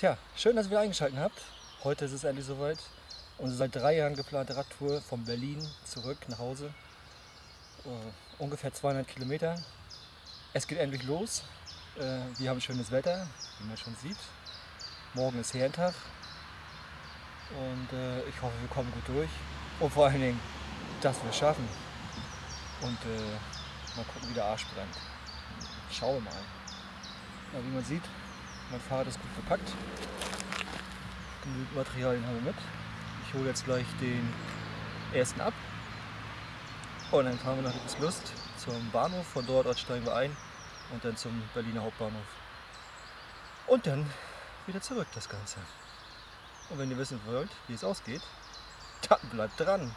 Tja, schön, dass ihr wieder eingeschaltet habt. Heute ist es endlich soweit. Unsere seit drei Jahren geplante Radtour von Berlin zurück nach Hause. Uh, ungefähr 200 Kilometer. Es geht endlich los. Uh, wir haben schönes Wetter, wie man schon sieht. Morgen ist Herrentag. Und uh, ich hoffe, wir kommen gut durch. Und vor allen Dingen, dass wir es schaffen. Und mal gucken, wie der Arsch brennt. Schauen wir mal. Ja, wie man sieht, mein Fahrrad ist gut verpackt. Genügend Materialien haben wir mit. Ich hole jetzt gleich den ersten ab. Und dann fahren wir nach Lust zum Bahnhof. Von dort steigen wir ein und dann zum Berliner Hauptbahnhof. Und dann wieder zurück das Ganze. Und wenn ihr wissen wollt, wie es ausgeht, dann bleibt dran.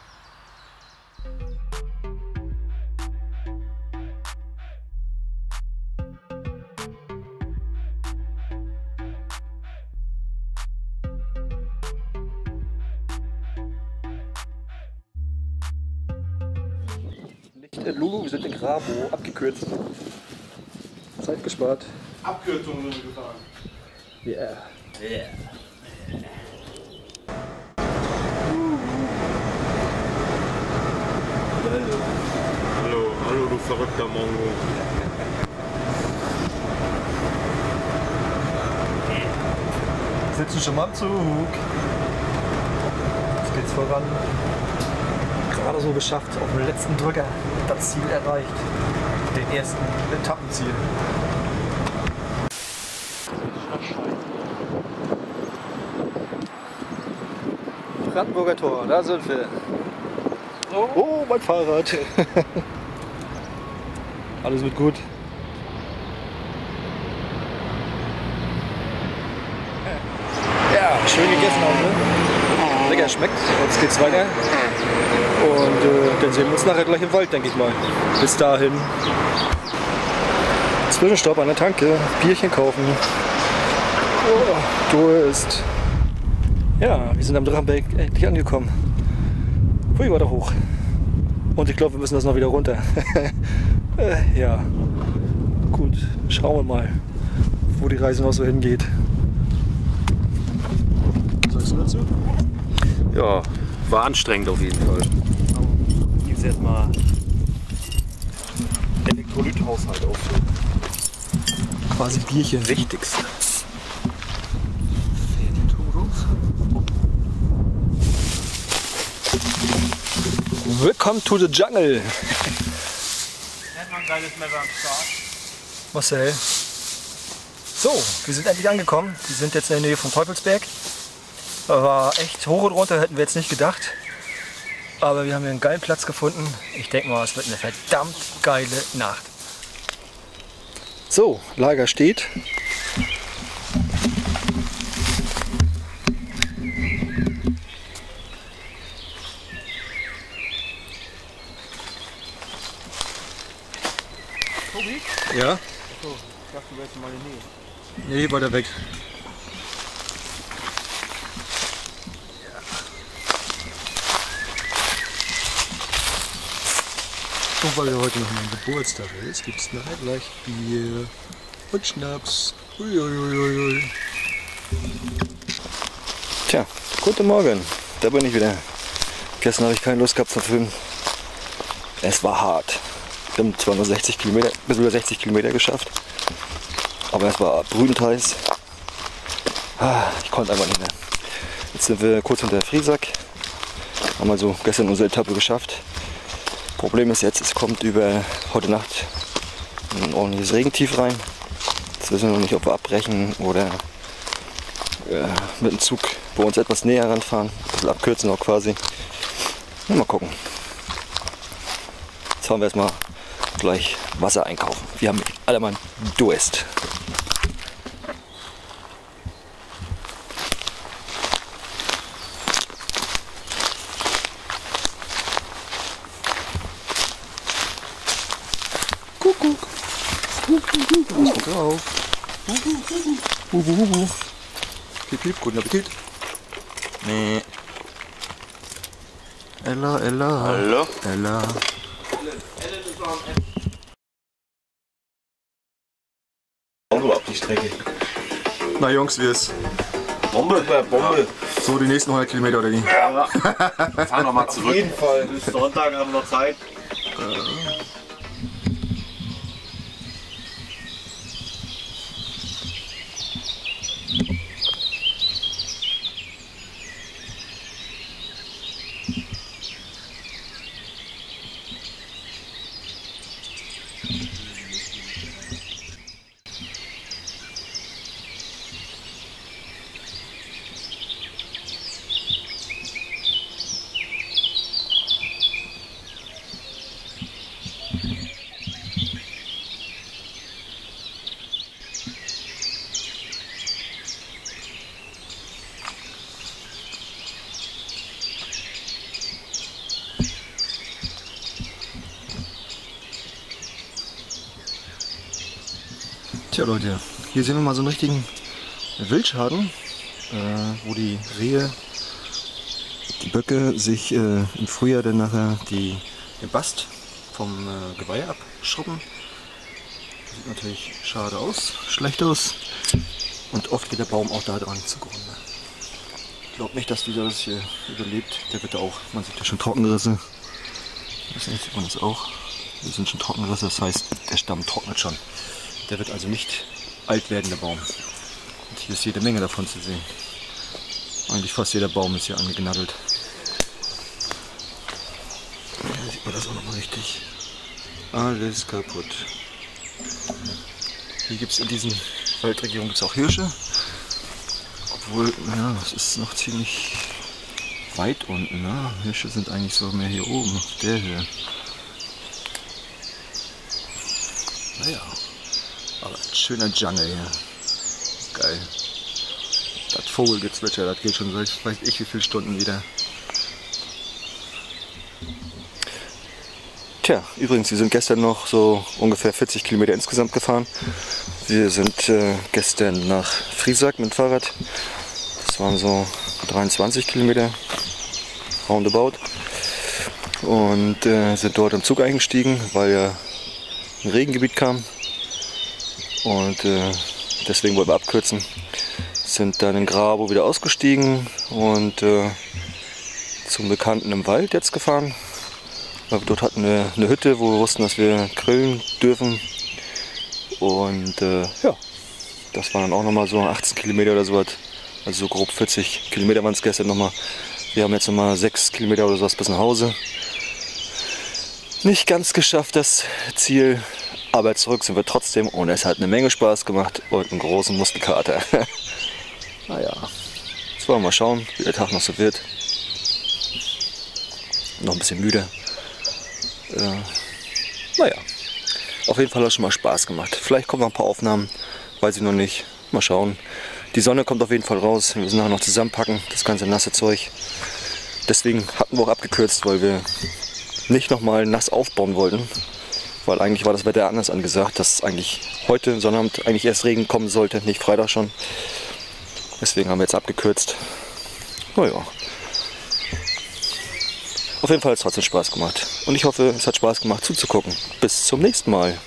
Nicht in Lulu, wir sind in Grabo, abgekürzt. Zeit gespart. Abkürzungen sind gefahren. Yeah. Yeah. Hallo, hallo du verrückter Mongo. Sitzen schon mal am Zug. Jetzt geht's voran. Gerade so geschafft, auf dem letzten Drücker das Ziel erreicht. Den ersten Etappenziel. Brandenburger Tor, da sind wir. Oh, mein Fahrrad. Alles wird gut. Ja, schön gegessen haben wir. Lecker schmeckt. Jetzt geht's weiter. Und äh, dann sehen wir uns nachher gleich im Wald, denke ich mal. Bis dahin. Zwischenstopp an der Tanke. Bierchen kaufen. Oh, Durst. Ja, wir sind am Drachenberg endlich angekommen. Hui, war da hoch. Und ich glaube, wir müssen das noch wieder runter. äh, ja, gut, schauen wir mal, wo die Reise noch so hingeht. Was sagst du dazu? Ja, war anstrengend auf jeden Fall. Es erstmal Elektrolythaushalt auf. Quasi Bierchen. Wichtigste. Welcome to the jungle. Man geiles Messer am Start. Marcel. So, wir sind endlich angekommen. Wir sind jetzt in der Nähe von Teufelsberg. War echt hoch und runter, hätten wir jetzt nicht gedacht. Aber wir haben hier einen geilen Platz gefunden. Ich denke mal, es wird eine verdammt geile Nacht. So, Lager steht. Tobi? Ja? So, ich dachte, du wärst in meine Nähe. Nee, weiter weg. Und weil heute noch mein Geburtstag ist, gibt es nachher gleich Bier und Schnaps. Uiuiuiui. Tja, guten Morgen. Da bin ich wieder. Gestern habe ich keine Lust gehabt zu filmen. Es war hart. Wir haben zwar nur 60 Kilometer, bis über 60 Kilometer geschafft. Aber es war brütend heiß. Ah, Ich konnte einfach nicht mehr. Jetzt sind wir kurz hinter Friesack. Haben also gestern unsere Etappe geschafft. Problem ist jetzt, es kommt über heute Nacht ein ordentliches Regentief rein. Jetzt wissen wir noch nicht, ob wir abbrechen oder äh, mit dem Zug bei uns etwas näher ranfahren. Ein bisschen abkürzen auch quasi. Na, mal gucken. Jetzt fahren wir erstmal gleich Wasser einkaufen. Wir haben alle mal Durst. Drauf. Huhu, huhu. Piep, piep, guten Appetit. Nee. Ella, Ella. Hallo? Ella. Auto ab die Strecke. Na Jungs, wie ist? Bombe. Bombe. So die nächsten 100 Kilometer oder wie? Fahr nochmal zurück. Fall. Bis Sonntag haben wir noch Zeit. Tja Leute, hier sehen wir mal so einen richtigen Wildschaden, äh, wo die Rehe, die Böcke sich äh, im Frühjahr dann nachher die, den Bast vom äh, Geweih abschrubben. Sieht natürlich schade aus, schlecht aus. Und oft geht der Baum auch da dran zugrunde. Ich glaube nicht, dass dieser das hier überlebt. Der wird auch, man sieht ja schon Trockenrisse. Das sieht man das auch. Hier sind schon Trockenrisse, das heißt, der Stamm trocknet schon. Der wird also nicht alt werden, der Baum. Und hier ist jede Menge davon zu sehen. Eigentlich fast jeder Baum ist hier angeknabbelt. Hier sieht man das auch nochmal richtig. Alles kaputt. Hier gibt es in diesen Waldregionen gibt's auch Hirsche. Obwohl, ja, es ist noch ziemlich weit unten. Ne? Hirsche sind eigentlich so mehr hier oben, der Höhe. Naja. Aber ein schöner Jungle hier. Geil. Das Vogelgezwitscher, das geht schon seit weiß ich wie viele Stunden wieder. Tja, übrigens, wir sind gestern noch so ungefähr 40 Kilometer insgesamt gefahren. Wir sind äh, gestern nach Friesack mit dem Fahrrad. Das waren so 23 Kilometer roundabout. Und äh, sind dort im Zug eingestiegen, weil ja ein Regengebiet kam. Und äh, deswegen wollten wir abkürzen. Sind dann in Grabo wieder ausgestiegen und äh, zum Bekannten im Wald jetzt gefahren. Dort hatten wir eine Hütte, wo wir wussten, dass wir grillen dürfen. Und äh, ja, das waren dann auch nochmal so 18 Kilometer oder so. Also so grob 40 Kilometer waren es gestern nochmal. Wir haben jetzt nochmal 6 Kilometer oder sowas bis nach Hause. Nicht ganz geschafft, das Ziel. Aber zurück sind wir trotzdem und es hat eine Menge Spaß gemacht und einen großen Muskelkater. naja, jetzt wollen wir mal schauen, wie der Tag noch so wird. Noch ein bisschen müde. Äh, naja, auf jeden Fall hat es schon mal Spaß gemacht. Vielleicht kommen noch ein paar Aufnahmen, weiß ich noch nicht. Mal schauen. Die Sonne kommt auf jeden Fall raus. Wir müssen nachher noch zusammenpacken, das ganze nasse Zeug. Deswegen hatten wir auch abgekürzt, weil wir nicht nochmal nass aufbauen wollten. Weil eigentlich war das Wetter anders angesagt, dass eigentlich heute Sonnabend eigentlich erst Regen kommen sollte, nicht Freitag schon. Deswegen haben wir jetzt abgekürzt. Naja. Auf jeden Fall hat es trotzdem Spaß gemacht. Und ich hoffe, es hat Spaß gemacht zuzugucken. Bis zum nächsten Mal.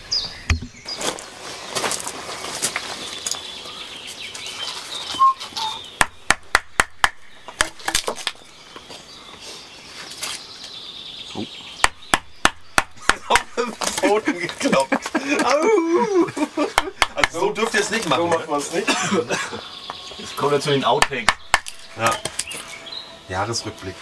Boden gekloppt. Also so dürft ihr es nicht machen. So macht man es nicht. Jetzt kommen wir zu den Outtakes. Ja. Jahresrückblick.